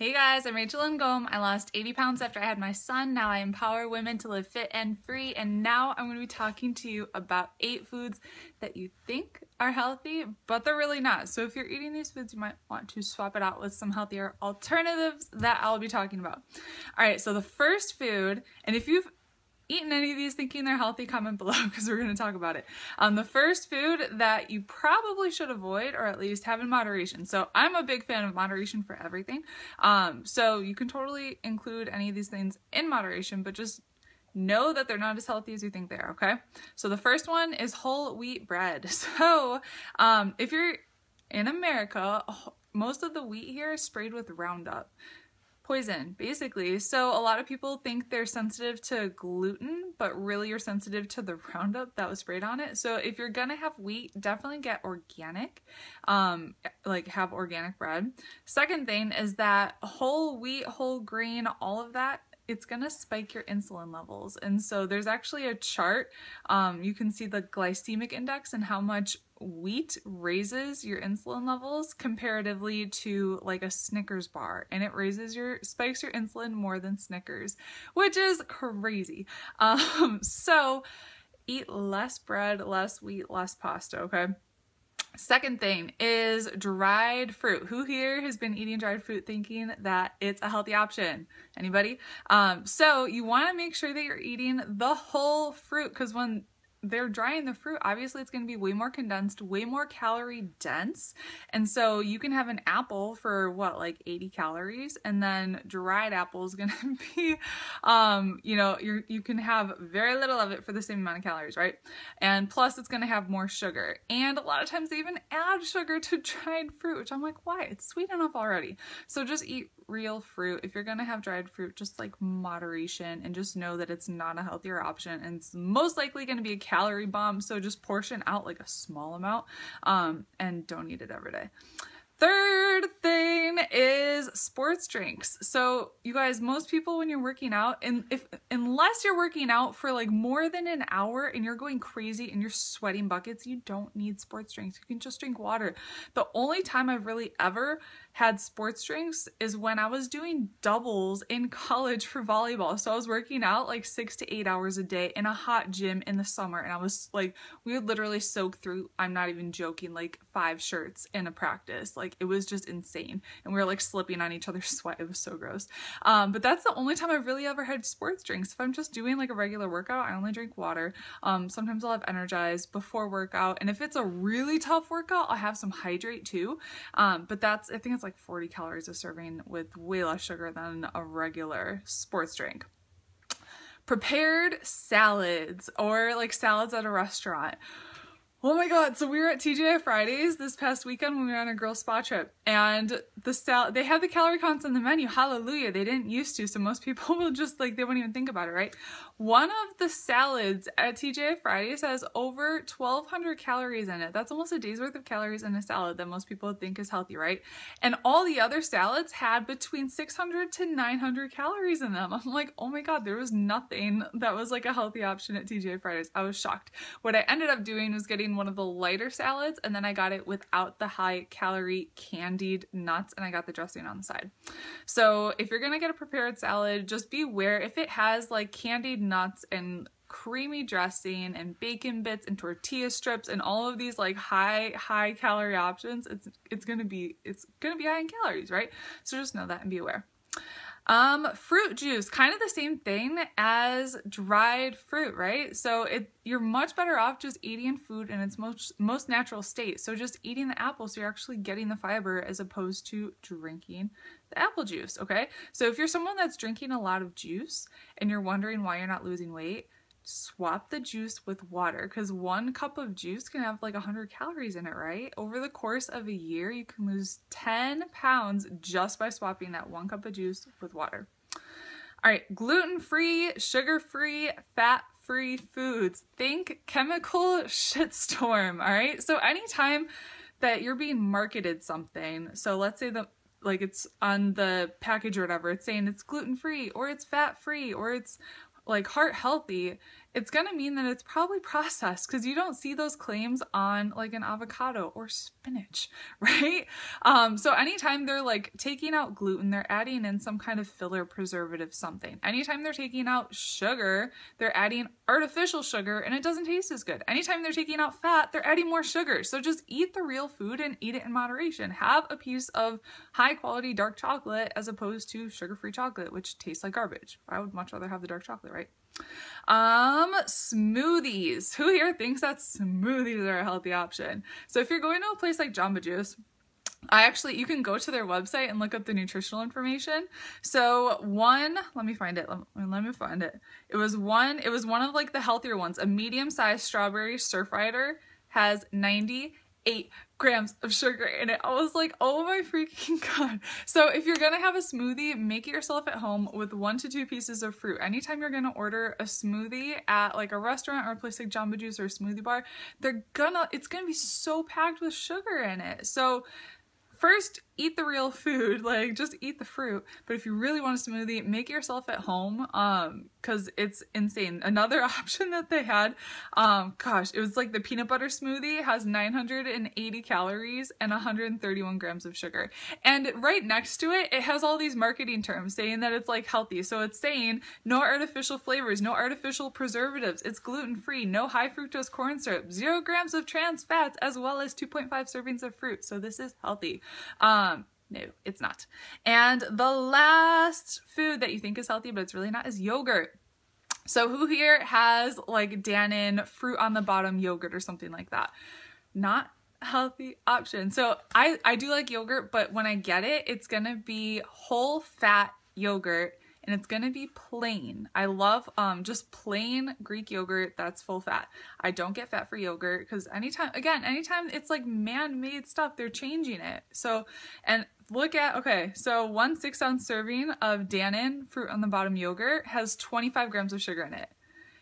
Hey guys, I'm Rachel Ngom. I lost 80 pounds after I had my son. Now I empower women to live fit and free. And now I'm going to be talking to you about eight foods that you think are healthy, but they're really not. So if you're eating these foods, you might want to swap it out with some healthier alternatives that I'll be talking about. All right, so the first food, and if you've eaten any of these thinking they're healthy, comment below because we're going to talk about it. Um, the first food that you probably should avoid or at least have in moderation. So I'm a big fan of moderation for everything. Um, so you can totally include any of these things in moderation, but just know that they're not as healthy as you think they are, okay? So the first one is whole wheat bread. So um, if you're in America, most of the wheat here is sprayed with Roundup poison, basically. So a lot of people think they're sensitive to gluten, but really you're sensitive to the Roundup that was sprayed on it. So if you're gonna have wheat, definitely get organic, um, like have organic bread. Second thing is that whole wheat, whole grain, all of that it's going to spike your insulin levels. And so there's actually a chart. Um, you can see the glycemic index and how much wheat raises your insulin levels comparatively to like a Snickers bar and it raises your spikes your insulin more than Snickers, which is crazy. Um, so eat less bread, less wheat, less pasta, okay? Second thing is dried fruit. Who here has been eating dried fruit thinking that it's a healthy option? Anybody? Um, so you want to make sure that you're eating the whole fruit because when they're drying the fruit, obviously it's going to be way more condensed, way more calorie dense. And so you can have an apple for what, like 80 calories, and then dried apple is going to be, um, you know, you you can have very little of it for the same amount of calories, right? And plus it's going to have more sugar. And a lot of times they even add sugar to dried fruit, which I'm like, why? It's sweet enough already. So just eat real fruit. If you're going to have dried fruit, just like moderation and just know that it's not a healthier option and it's most likely going to be a calorie bomb. So just portion out like a small amount um, and don't eat it every day. Third thing is sports drinks. So you guys, most people when you're working out, and if unless you're working out for like more than an hour and you're going crazy and you're sweating buckets, you don't need sports drinks. You can just drink water. The only time I've really ever had sports drinks is when I was doing doubles in college for volleyball. So I was working out like six to eight hours a day in a hot gym in the summer. And I was like, we would literally soak through, I'm not even joking, like five shirts in a practice. Like it was just insane. And we were like slipping on each other's sweat. It was so gross. Um, but that's the only time I've really ever had sports drinks. If I'm just doing like a regular workout, I only drink water. Um, sometimes I'll have Energize before workout. And if it's a really tough workout, I'll have some hydrate too. Um, but that's, I think it's like 40 calories a serving with way less sugar than a regular sports drink. Prepared salads or like salads at a restaurant. Oh my god, so we were at TGI Fridays this past weekend when we were on a girl spa trip and the sal they have the calorie counts on the menu. Hallelujah. They didn't used to, so most people will just like they won't even think about it, right? One of the salads at TGI Fridays has over 1200 calories in it. That's almost a day's worth of calories in a salad that most people think is healthy, right? And all the other salads had between 600 to 900 calories in them. I'm like, "Oh my god, there was nothing that was like a healthy option at TGI Fridays." I was shocked. What I ended up doing was getting one of the lighter salads and then I got it without the high calorie candied nuts and I got the dressing on the side. So if you're gonna get a prepared salad, just beware if it has like candied nuts and creamy dressing and bacon bits and tortilla strips and all of these like high high calorie options it's it's gonna be it's gonna be high in calories right so just know that and be aware um, fruit juice, kind of the same thing as dried fruit, right? So it you're much better off just eating food in its most most natural state. So just eating the apple so you're actually getting the fiber as opposed to drinking the apple juice, okay? So if you're someone that's drinking a lot of juice and you're wondering why you're not losing weight, swap the juice with water because one cup of juice can have like 100 calories in it, right? Over the course of a year, you can lose 10 pounds just by swapping that one cup of juice with water. All right, gluten-free, sugar-free, fat-free foods. Think chemical shitstorm, all right? So anytime that you're being marketed something, so let's say that like it's on the package or whatever, it's saying it's gluten-free or it's fat-free or it's like heart healthy it's gonna mean that it's probably processed because you don't see those claims on like an avocado or spinach, right? Um, so anytime they're like taking out gluten, they're adding in some kind of filler preservative something. Anytime they're taking out sugar, they're adding artificial sugar and it doesn't taste as good. Anytime they're taking out fat, they're adding more sugar. So just eat the real food and eat it in moderation. Have a piece of high quality dark chocolate as opposed to sugar-free chocolate, which tastes like garbage. I would much rather have the dark chocolate, right? Um, smoothies. Who here thinks that smoothies are a healthy option? So if you're going to a place like Jamba Juice, I actually, you can go to their website and look up the nutritional information. So one, let me find it. Let me, let me find it. It was one, it was one of like the healthier ones. A medium-sized strawberry surf rider has 98 grams of sugar in it. I was like, oh my freaking god. So if you're gonna have a smoothie, make it yourself at home with one to two pieces of fruit. Anytime you're gonna order a smoothie at like a restaurant or a place like Jamba Juice or a smoothie bar, they're gonna, it's gonna be so packed with sugar in it. So first eat the real food like just eat the fruit. But if you really want a smoothie make yourself at home um because it's insane. Another option that they had um gosh it was like the peanut butter smoothie has 980 calories and 131 grams of sugar. And right next to it it has all these marketing terms saying that it's like healthy. So it's saying no artificial flavors no artificial preservatives. It's gluten free no high fructose corn syrup zero grams of trans fats as well as 2.5 servings of fruit. So this is healthy um no, it's not. And the last food that you think is healthy, but it's really not, is yogurt. So who here has like Dannon fruit on the bottom yogurt or something like that? Not healthy option. So I, I do like yogurt, but when I get it, it's gonna be whole fat yogurt and it's gonna be plain. I love um just plain Greek yogurt that's full fat. I don't get fat free yogurt because anytime again, anytime it's like man-made stuff, they're changing it. So and look at okay, so one six ounce serving of Dannon fruit on the bottom yogurt has 25 grams of sugar in it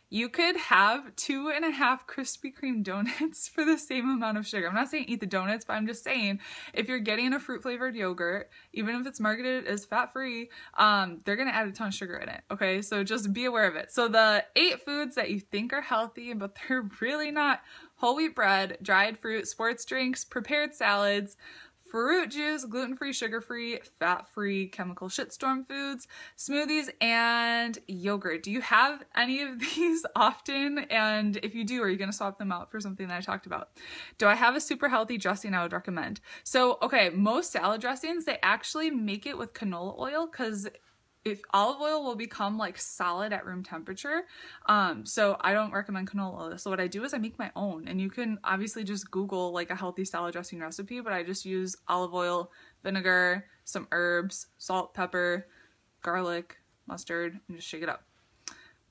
you could have two and a half Krispy Kreme donuts for the same amount of sugar. I'm not saying eat the donuts, but I'm just saying if you're getting a fruit flavored yogurt, even if it's marketed as fat free, um, they're gonna add a ton of sugar in it. Okay, so just be aware of it. So the eight foods that you think are healthy, but they're really not whole wheat bread, dried fruit, sports drinks, prepared salads, fruit juice, gluten-free, sugar-free, fat-free, chemical shitstorm foods, smoothies, and yogurt. Do you have any of these often? And if you do, are you going to swap them out for something that I talked about? Do I have a super healthy dressing I would recommend? So, okay, most salad dressings, they actually make it with canola oil because if olive oil will become like solid at room temperature. Um, so I don't recommend canola oil. So what I do is I make my own and you can obviously just Google like a healthy salad dressing recipe, but I just use olive oil, vinegar, some herbs, salt, pepper, garlic, mustard, and just shake it up.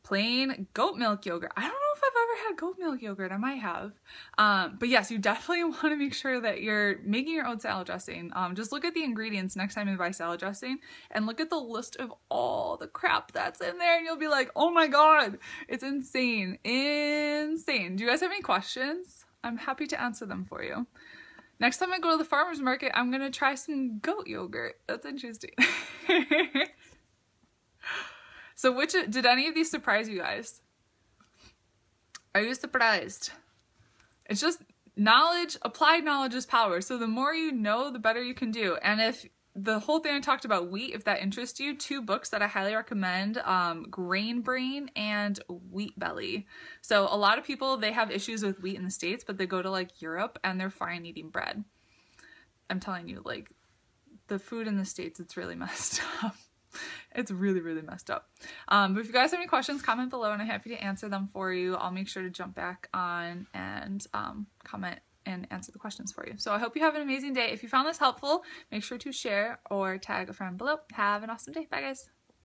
Plain goat milk yogurt. I don't know if I've ever had goat milk yogurt. I might have. Um, but yes, you definitely want to make sure that you're making your own salad dressing. Um, just look at the ingredients next time you buy salad dressing and look at the list of all the crap that's in there and you'll be like, oh my god, it's insane. Insane. Do you guys have any questions? I'm happy to answer them for you. Next time I go to the farmer's market, I'm going to try some goat yogurt. That's interesting. so which, did any of these surprise you guys? Are you surprised? It's just knowledge, applied knowledge is power. So the more you know, the better you can do. And if the whole thing I talked about wheat, if that interests you, two books that I highly recommend, um, Grain Brain and Wheat Belly. So a lot of people, they have issues with wheat in the States, but they go to like Europe and they're fine eating bread. I'm telling you, like the food in the States, it's really messed up it's really, really messed up. Um, but if you guys have any questions, comment below and I'm happy to answer them for you. I'll make sure to jump back on and um, comment and answer the questions for you. So I hope you have an amazing day. If you found this helpful, make sure to share or tag a friend below. Have an awesome day. Bye guys.